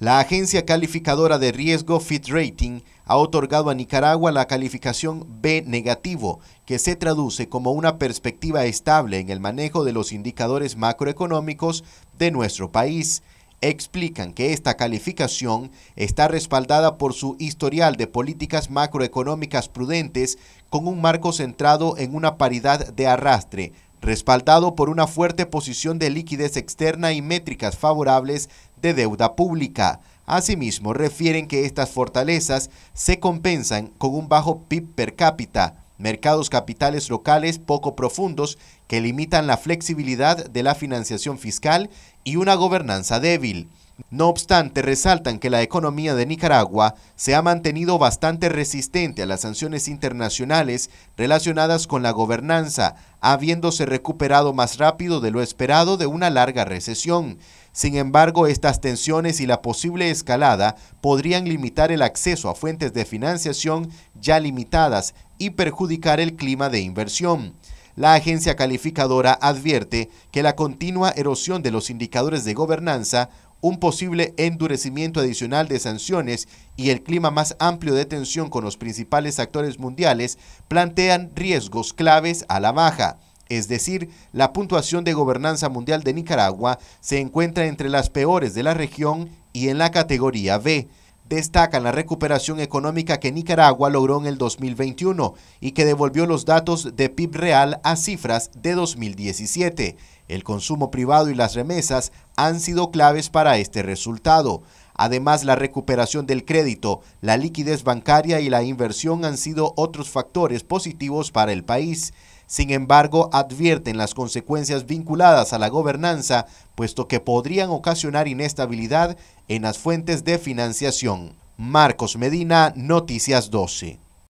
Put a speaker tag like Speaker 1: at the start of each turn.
Speaker 1: La agencia calificadora de riesgo Fit Rating ha otorgado a Nicaragua la calificación B negativo, que se traduce como una perspectiva estable en el manejo de los indicadores macroeconómicos de nuestro país. Explican que esta calificación está respaldada por su historial de políticas macroeconómicas prudentes con un marco centrado en una paridad de arrastre, respaldado por una fuerte posición de liquidez externa y métricas favorables de deuda pública. Asimismo, refieren que estas fortalezas se compensan con un bajo PIB per cápita, mercados capitales locales poco profundos que limitan la flexibilidad de la financiación fiscal y una gobernanza débil. No obstante, resaltan que la economía de Nicaragua se ha mantenido bastante resistente a las sanciones internacionales relacionadas con la gobernanza, habiéndose recuperado más rápido de lo esperado de una larga recesión. Sin embargo, estas tensiones y la posible escalada podrían limitar el acceso a fuentes de financiación ya limitadas y perjudicar el clima de inversión. La agencia calificadora advierte que la continua erosión de los indicadores de gobernanza un posible endurecimiento adicional de sanciones y el clima más amplio de tensión con los principales actores mundiales plantean riesgos claves a la baja. Es decir, la puntuación de gobernanza mundial de Nicaragua se encuentra entre las peores de la región y en la categoría B destacan la recuperación económica que Nicaragua logró en el 2021 y que devolvió los datos de PIB real a cifras de 2017. El consumo privado y las remesas han sido claves para este resultado. Además, la recuperación del crédito, la liquidez bancaria y la inversión han sido otros factores positivos para el país. Sin embargo, advierten las consecuencias vinculadas a la gobernanza, puesto que podrían ocasionar inestabilidad en las fuentes de financiación. Marcos Medina, Noticias 12.